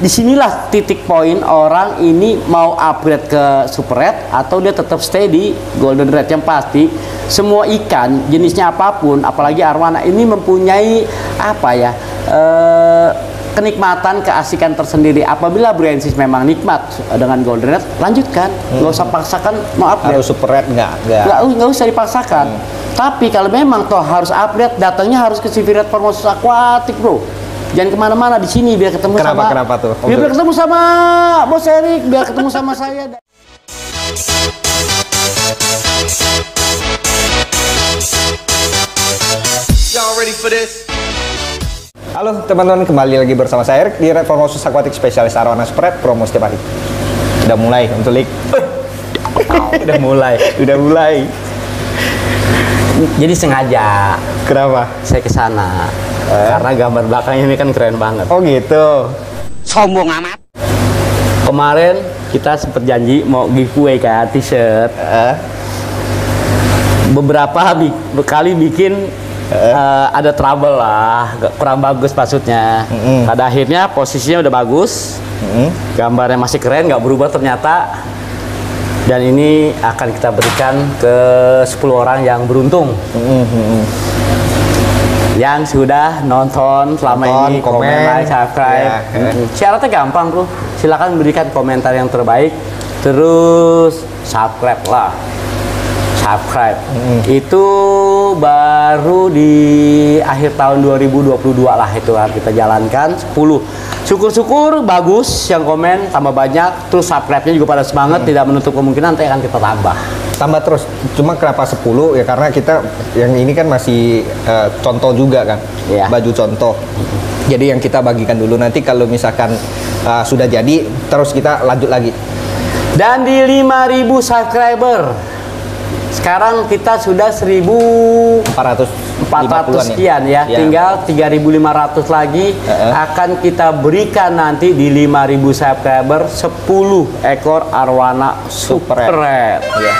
di sinilah titik poin orang ini mau upgrade ke super red atau dia tetap stay di golden red. Yang pasti semua ikan jenisnya apa pun apalagi arwana ini mempunyai apa ya eh, kenikmatan keasikan tersendiri. Apabila Briensis memang nikmat dengan golden red lanjutkan. Nggak usah paksakan mau upgrade. Harus super red nggak? Nggak. usah dipaksakan. Tapi kalau memang toh harus upgrade datangnya harus ke Civirat Formosus Aquatic bro jangan ke mana-mana di sini biar ketemu Kenapa, sama kenapa tuh? biar, biar ketemu sama bos Erik biar ketemu sama saya Y'all ready for this? Halo teman-teman, kembali lagi bersama saya Erik di Red Formosus Aquatic Spesialis Arwana Spread promo setiap hari. Udah mulai untuk lik. udah mulai Udah mulai. jadi sengaja Kenapa? saya ke sana karena gambar belakangnya ini kan keren banget. Oh gitu. sombong amat. Kemarin kita sempat janji mau giveaway kan t-shirt. Eh, beberapa bi- kali bikin eh, ada trouble lah, kurang bagus maksudnya. Mm-mm. Pada akhirnya posisinya udah bagus, mm, gambarnya masih keren, nggak berubah ternyata. Dan ini akan kita berikan ke 10 orang yang beruntung. Mm, mm, yang sudah nonton selama Nonton, ini komen, komen. like, subscribe. Ya, ya. Syaratnya gampang bro, silakan berikan komentar yang terbaik, terus subscribe lah, subscribe. Itu baru di akhir tahun 2022 lah itu kan kita jalankan 10. Syukur-syukur bagus yang komen tambah banyak, terus subscribe-nya juga pada semangat, tidak menutup kemungkinan nanti akan kita tambah. Tambah terus. Cuma kenapa 10? Ya karena kita yang ini kan masih eh, contoh juga kan. Iya. Baju contoh. Jadi yang kita bagikan dulu nanti kalau misalkan eh, sudah jadi terus kita lanjut lagi. Dan di 5000 subscriber sekarang kita sudah 1400 400 sekian ya. Iya. Tinggal 3500 lagi Heeh. akan kita berikan nanti di 5000 subscriber 10 ekor arwana Super super Red. red. Iya.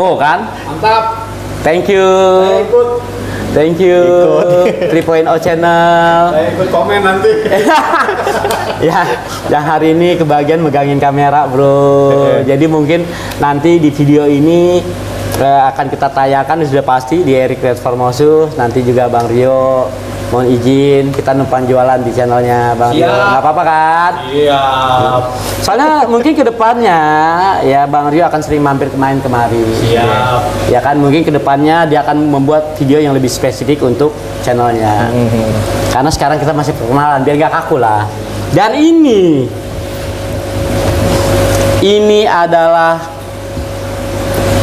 Oh kan? Mantap. Thank you. ikut. Thank you. 3.0 channel. Saya ikut komen nanti. ya, yang hari ini kebagian megangin kamera, Bro. Jadi mungkin nanti di video ini eh, akan kita tayangkan sudah pasti di Eric Red Formosus. Nanti juga Bang Rio mohon izin kita numpang jualan di channelnya Bang Rio. Nggak apa-apa kan? Iya. Soalnya mungkin ke depannya ya Bang Rio akan sering mampir kemarin kemari. Siap. Ya kan mungkin ke depannya dia akan membuat video yang lebih spesifik untuk channelnya. Karena sekarang kita masih perkenalan biar nggak kaku lah. Dan ini ini adalah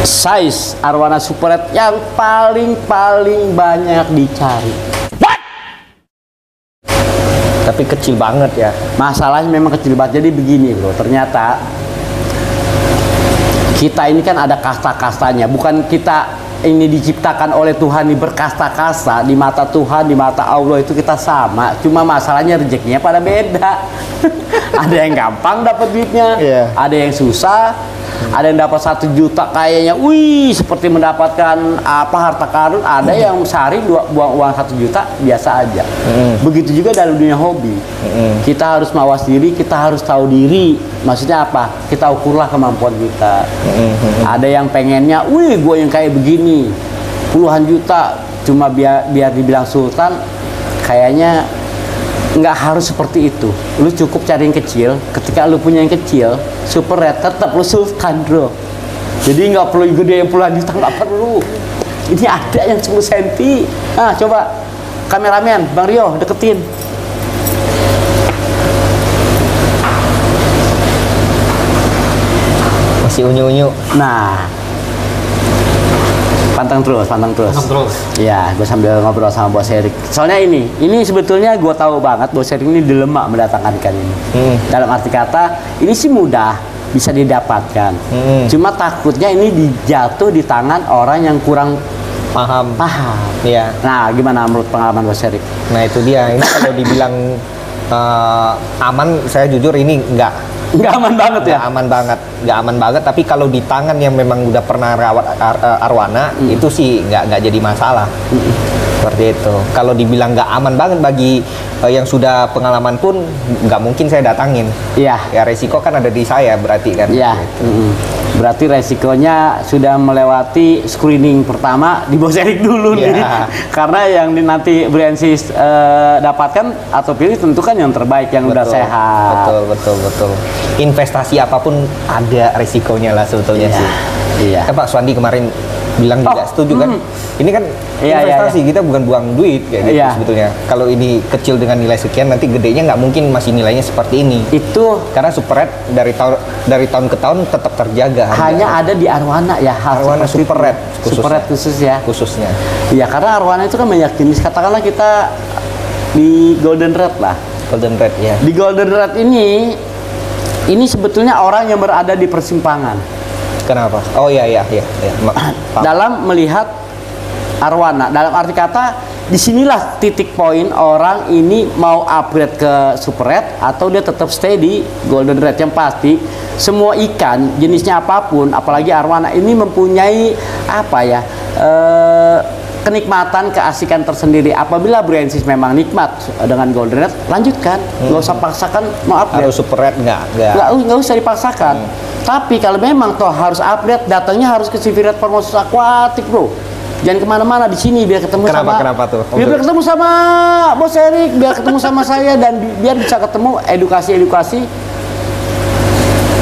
size arwana super red yang paling paling banyak dicari. Tapi kecil banget ya. Masalahnya memang kecil banget. Jadi begini bro, ternyata kita ini kan ada kasta-kastanya. Bukan kita ini diciptakan oleh Tuhan ini berkasta-kasta di mata Tuhan, di mata Allah itu kita sama. Cuma masalahnya rezekinya pada beda. ada yang gampang dapat duitnya, Iya. ada yang susah, ada yang dapat satu juta kayaknya, wih seperti mendapatkan apa harta karun. Ada yang sehari dua, buang uang satu juta biasa aja. Begitu juga dalam dunia hobi. Kita harus mawas diri, kita harus tahu diri. Maksudnya apa? Kita ukurlah kemampuan kita. Ada yang pengennya, wih gue yang kayak begini, puluhan juta, cuma biar biar dibilang sultan, kayaknya nggak harus seperti itu. Lu cukup cari yang kecil. Ketika lu punya yang kecil, super red tetap lu sultan bro. Jadi nggak perlu gede yang puluhan juta nggak perlu. Ini ada yang 10 cm. Nah coba kameramen Bang Rio deketin. Masih unyu-unyu. Nah, pantang terus, pantang terus. Pantang terus. Iya, gue sambil ngobrol sama Bos Erik. Soalnya ini, ini sebetulnya gue tahu banget Bos Erik ini dilema mendatangkan ikan ini. Hmm. Dalam arti kata, ini sih mudah bisa didapatkan. Hmm. Cuma takutnya ini dijatuh di tangan orang yang kurang paham. paham. Iya. Nah, gimana menurut pengalaman Bos Erik? Nah itu dia. Ini kalau dibilang eh, aman, saya jujur ini enggak. Nggak aman banget ya? Aman banget, nggak aman banget. Tapi kalau di tangan yang memang udah pernah rawat ar- eh, arwana, Hmm. itu sih nggak nggak jadi masalah. Seperti itu. Kalau dibilang nggak aman banget bagi eh, yang sudah pengalaman pun, nggak mungkin saya datangin. Iya. Ya resiko kan ada di saya berarti kan. Iya. mm-mm. Berarti resikonya sudah melewati screening pertama di Bos Erik dulu nih. Iya. Karena yang nanti Briansis eh, dapatkan atau pilih tentu kan yang terbaik, yang udah Betul, sehat. Betul, betul, betul. Investasi apa pun ada resikonya lah sebetulnya Iya, sih. iya. Kan Pak Swandi kemarin bilang Oh, setuju kan. Ini kan Iya, iya, investasi kita bukan buang duit kayak gitu Iya. sebetulnya. Kalau ini kecil dengan nilai sekian nanti gedenya nggak mungkin masih nilainya seperti ini. Itu Karena super red dari tahun dari tahun ke tahun tetap terjaga hanya ada di Arwana ya hal Arwana Super. Red khususnya. Super Red khusus ya. khususnya. Iya, karena Arwana itu kan banyak jenis. Katakanlah kita di Golden Red lah. Golden red ya. Di Golden Red ini ini sebetulnya orang yang berada di persimpangan. Kenapa? Oh iya iya iya. iya. Paham. dalam melihat arwana dalam arti kata di sinilah titik poin orang ini mau upgrade ke super red atau dia tetap stay di golden red yang pasti semua ikan jenisnya apa pun apalagi arwana ini mempunyai apa ya eh, kenikmatan keasikan tersendiri apabila Briensis memang nikmat dengan golden red lanjutkan nggak usah paksakan mau upgrade Harus super red nggak? Nggak. nggak usah dipaksakan. Tapi kalau memang toh harus update, datangnya harus ke Civirat Formosus Aquatic, bro. Jangan ke mana-mana di sini biar ketemu Kenapa- sama. kenapa tuh? Biar, biar ketemu sama Bos Erik, biar ketemu sama saya dan bi- biar bisa ketemu edukasi-edukasi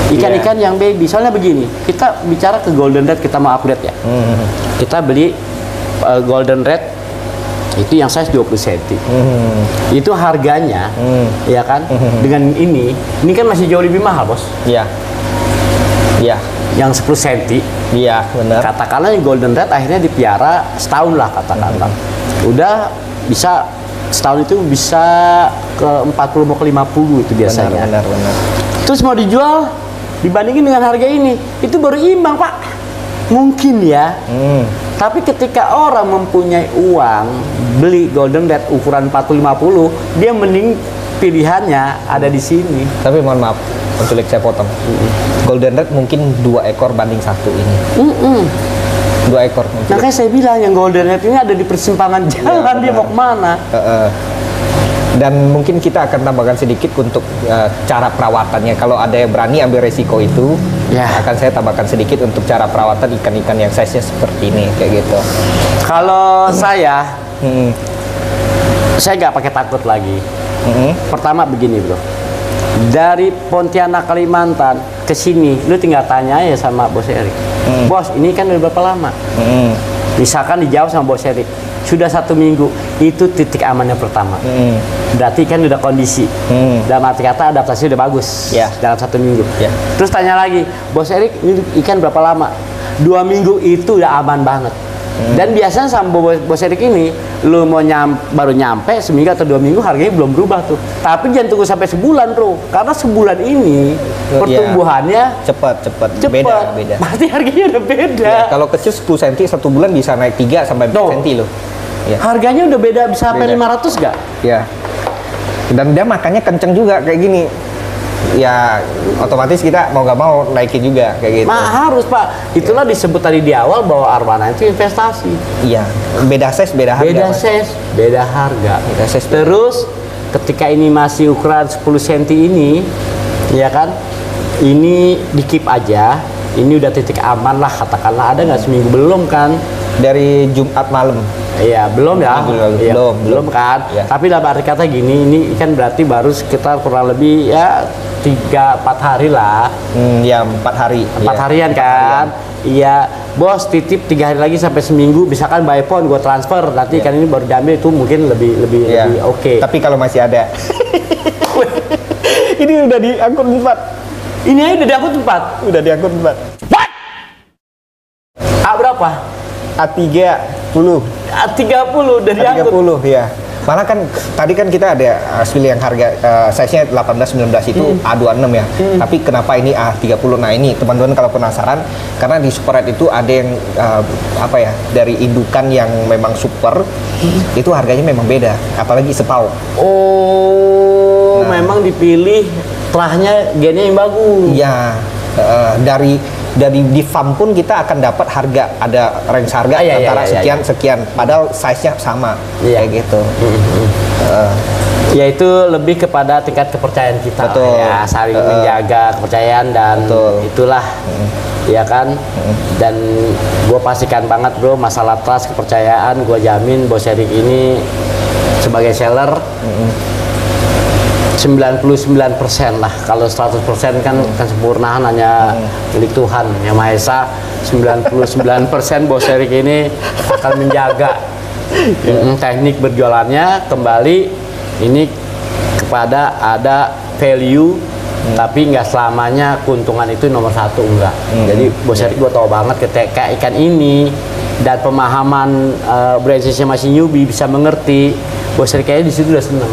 ikan-ikan yang baby. Soalnya begini, kita bicara ke Golden Red kita mau upgrade ya. Hmm. Kita beli uh, Golden Red itu yang size 20 cm. Hmm. Itu harganya, Hmm. ya kan? Dengan ini, ini kan masih jauh lebih mahal, Bos Iya. Iya. yang 10 cm Iya, benar. katakanlah yang golden red akhirnya dipiara setahun lah katakanlah udah bisa setahun itu bisa ke 40 mau ke 50 itu biasanya Benar, benar, benar. terus mau dijual dibandingin dengan harga ini itu baru imbang pak mungkin ya Hmm. tapi ketika orang mempunyai uang beli golden red ukuran 40-50 dia mending pilihannya ada di sini Tapi mohon maaf, menculik saya potong. Golden Red mungkin dua ekor banding satu ini. Mm-mm. Dua ekor. menculik. Makanya saya bilang yang golden red ini ada di persimpangan jalan dia benar. mau ke mana? Eh, eh. Dan mungkin kita akan tambahkan sedikit untuk eh, cara perawatannya. Kalau ada yang berani ambil resiko itu, Ya. akan saya tambahkan sedikit untuk cara perawatan ikan-ikan yang size-nya seperti ini, kayak gitu. Kalau saya, Hmm. saya nggak pakai takut lagi. Hmm. Pertama begini bro, dari Pontianak Kalimantan ke sini, lu tinggal tanya ya sama Bos Erik. Hmm. Bos, ini kan udah berapa lama? Hmm. Misalkan dijawab sama Bos Erik, sudah satu minggu, itu titik amannya pertama. Hmm. Berarti kan udah kondisi. Hmm. Dalam arti kata adaptasi udah bagus Ya. dalam satu minggu. Ya. Terus tanya lagi, Bos Erik ini ikan berapa lama? Dua minggu itu udah aman banget. Hmm. Dan biasanya sama Bos, Bos Erik ini, lu mau nyam, baru nyampe seminggu atau dua minggu harganya belum berubah tuh. Tapi jangan tunggu sampai sebulan bro, karena sebulan ini Ya. pertumbuhannya Cepat, cepat. cepat. Beda, beda. Pasti harganya udah beda. Ya, kalau kecil 10 cm satu bulan bisa naik 3 sampai 4 Tuh. cm loh. Ya. Harganya udah beda bisa sampai Beda. 500 gak? Ya. Dan dia makannya kenceng juga kayak gini. Ya otomatis kita mau gak mau naikin juga kayak gitu. Nah harus pak, itulah disebut tadi di awal bahwa Arwana itu investasi. Iya. Beda size, beda harga. beda size, beda harga. Beda size. Terus ketika ini masih ukuran 10 cm ini, ya kan? Ini di keep aja. Ini udah titik aman lah katakanlah ada nggak seminggu belum kan? Dari Jumat malam. Iya belum ya, Belum, belum, Iya, belum, kan? Iya. Tapi dalam arti kata gini, ini kan berarti baru sekitar kurang lebih ya tiga empat hari lah, Hmm, ya empat hari. empat Iya. harian kan? Iya, bos titip tiga hari lagi sampai seminggu, misalkan by phone gue transfer, nanti kan ini baru diambil itu mungkin lebih lebih Iya. lebih oke. Tapi kalau masih ada. Ini udah di akun 4. Ini aja udah diangkut empat. Udah di akun 4. A berapa? A30. A 30 udah diangkut. A30 ya. Malah kan tadi kan kita ada uh, spill yang harga uh, size-nya 18 19 itu A26 ya. Tapi kenapa ini A30? Nah, ini teman-teman kalau penasaran karena di Super Red itu ada yang uh, apa ya dari indukan yang memang super itu harganya memang beda, apalagi sepau. Oh, Nah. memang dipilih terahnya gennya yang bagus. Iya, uh, dari dari di farm pun kita akan dapat harga ada range harga Ah, iya, iya, antara iya, sekian sekian padahal size-nya sama Iya. kayak gitu. Uh, Yaitu lebih kepada tingkat kepercayaan kita Betul. ya, saling Heeh. menjaga kepercayaan dan Betul. itulah ya kan. Dan gue pastikan banget bro masalah trust kepercayaan gue jamin Bos Erik ini sebagai seller 99% lah. Kalau 100% kan kesempurnaan hanya milik Tuhan. Yang Maha Esa 99% Bos Erik ini akan menjaga. Mm, teknik berjualannya kembali ini kepada ada value tapi nggak selamanya keuntungan itu nomor satu enggak. Jadi Bos Erik gue tahu banget ketika ikan ini dan pemahaman uh, branchesnya masih newbie bisa mengerti Bos Erik kayaknya di situ udah seneng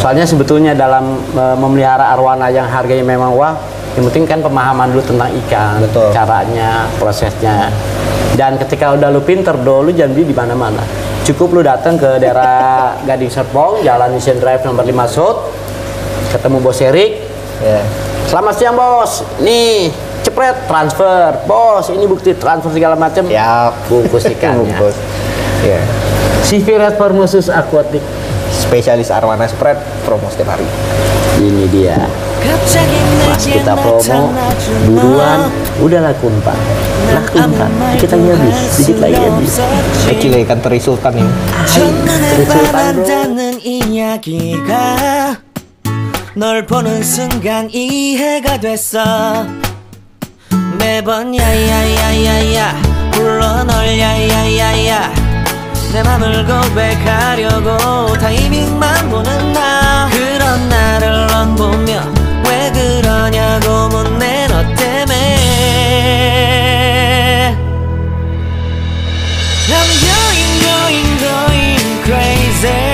soalnya sebetulnya dalam uh, memelihara arwana yang harganya memang wah yang penting kan pemahaman dulu tentang ikan Betul. caranya prosesnya dan ketika udah lu pinter do lu jangan beli di mana-mana cukup lu datang ke daerah Gading Serpong Jalan Mission Drive nomor 5 South ketemu Bos Erik ya. Selamat siang bos, nih cepret transfer, bos ini bukti transfer segala macam. Siap. Bungkus ikannya. Bungkus. Ya. Siviret Permusus Aquatic Spesialis arwana spread promo setiap hari. Ini dia. Pas kita promo, buruan, udah lakuin pak. Lakuin pak, dikit lagi habis, dikit lagi habis. Kecil ya ikan teri sultan ini. 첫눈에 그렇죠, 반한다는 이야기가 널 보는 순간 이해가 됐어 매번 야야야야야 불러 널 야야야야 내 맘을 고백하려고 타이밍만 보는 나 그런 나를 넌 보며 왜 그러냐고 묻네 너 때문에 I'm going, going, going crazy.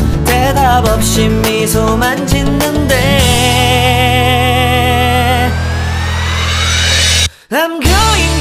대답 없이 미소만 짓는데 going